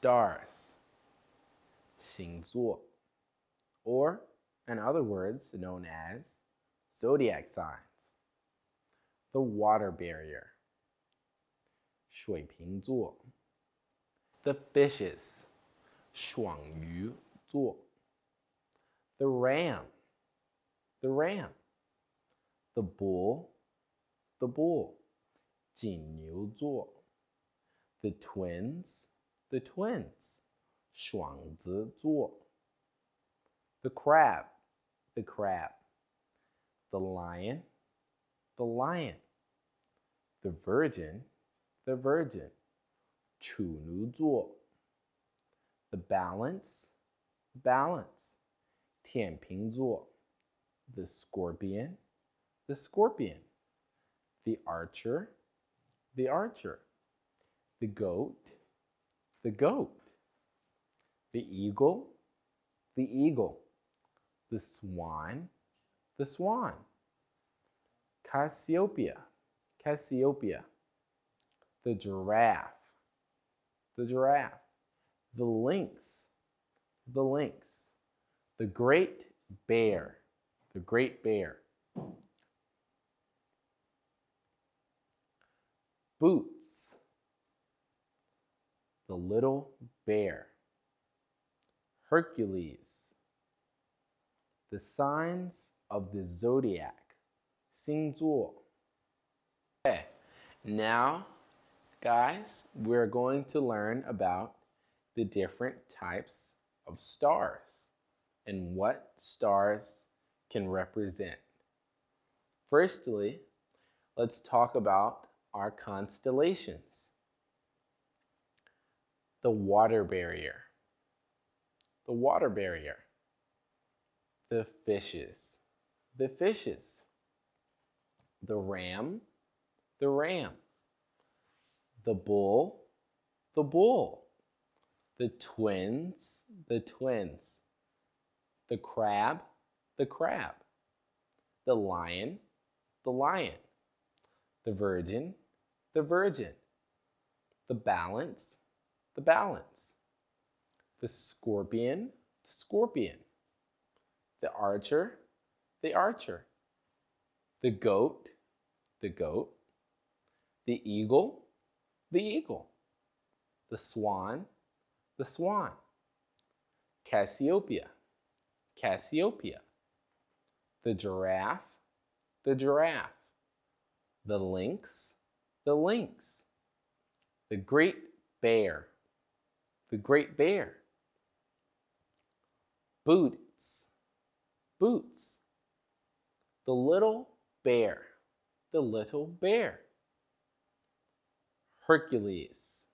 stars, 星座, or in other words known as zodiac signs. The water bearer, 水瓶座, the fishes, 双鱼座, the ram, the ram, the bull, the bull, 金牛座, the twins, the twins, 双子座. The crab, the crab. The lion, the lion. The virgin, the virgin, 处女座. The balance, balance. 天秤座. The scorpion, the scorpion. The archer, the archer. The goat, the goat. The eagle, the eagle. The swan, the swan. Cassiopeia, Cassiopeia. The giraffe, the giraffe. The lynx, the lynx. The great bear, the great bear. Boots, the little bear. Hercules, the signs of the zodiac, 星座. Okay, now, guys, we're going to learn about the different types of stars and what stars can represent. Firstly, let's talk about our constellations. The water bearer. The water bearer. The fishes. The fishes. The ram. The ram. The bull. The bull. The twins. The twins. The crab. The crab. The lion. The lion. The virgin. The virgin. The balance. The balance. The scorpion. The scorpion. The archer. The archer. The goat. The goat. The eagle. The eagle. The swan. The swan. Cassiopeia. Cassiopeia. The giraffe. The giraffe. The lynx. The lynx. The great bear. The great bear. Boots. Boots. The little bear. The little bear. Hercules.